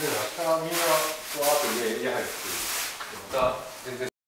明日みんなわーっと家家入ってまた全然